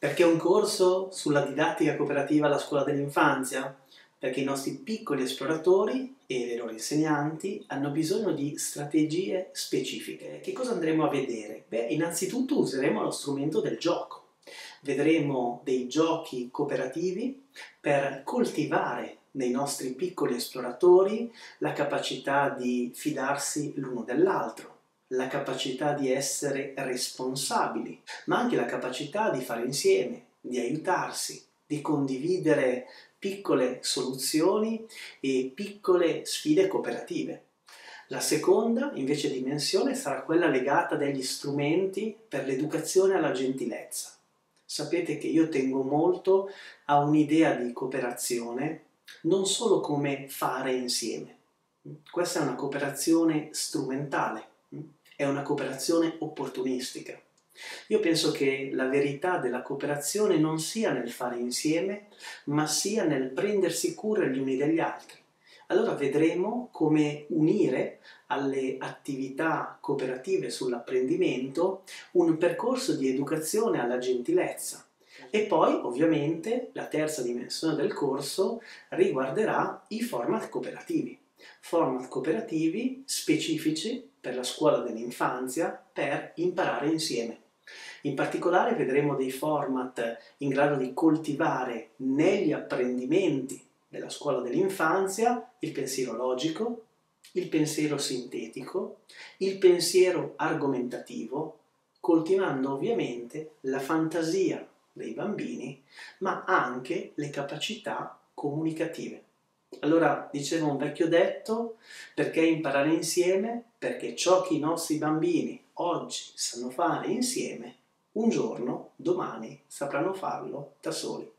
Perché un corso sulla didattica cooperativa alla scuola dell'infanzia? Perché i nostri piccoli esploratori e i loro insegnanti hanno bisogno di strategie specifiche. Che cosa andremo a vedere? Beh, innanzitutto useremo lo strumento del gioco. Vedremo dei giochi cooperativi per coltivare nei nostri piccoli esploratori la capacità di fidarsi l'uno dell'altro, la capacità di essere responsabili, ma anche la capacità di fare insieme, di aiutarsi, di condividere piccole soluzioni e piccole sfide cooperative. La seconda, invece, dimensione sarà quella legata agli strumenti per l'educazione alla gentilezza. Sapete che io tengo molto a un'idea di cooperazione non solo come fare insieme. Questa è una cooperazione strumentale, è una cooperazione opportunistica. Io penso che la verità della cooperazione non sia nel fare insieme, ma sia nel prendersi cura gli uni degli altri. Allora vedremo come unire alle attività cooperative sull'apprendimento un percorso di educazione alla gentilezza. E poi, ovviamente, la terza dimensione del corso riguarderà i format cooperativi format cooperativi specifici per la scuola dell'infanzia per imparare insieme. In particolare vedremo dei format in grado di coltivare negli apprendimenti della scuola dell'infanzia il pensiero logico, il pensiero sintetico, il pensiero argomentativo, coltivando ovviamente la fantasia dei bambini, ma anche le capacità comunicative. Allora, diceva un vecchio detto, perché imparare insieme? Perché ciò che i nostri bambini oggi sanno fare insieme, un giorno, domani, sapranno farlo da soli.